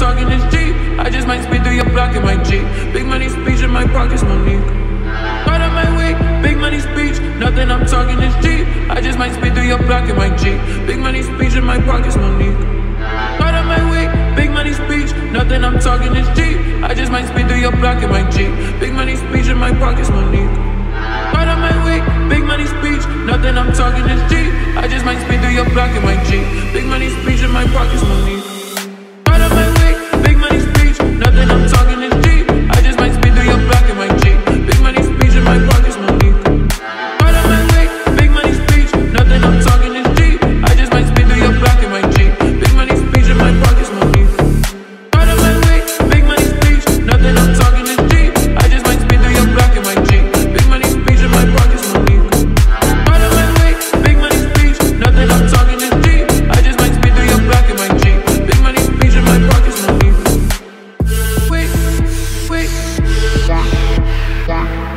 talking is G. I just might speed through your block in my G. Big money speech in my pockets, Monique. Out of my way, big money speech. Nothing I'm talking is G. I just might speed through your block in my G. Big money speech in my pockets, Monique. Out of my way, big money speech. Nothing I'm talking is G. I just might speed through your block in my G. Big money speech in my pockets, yeah, yeah.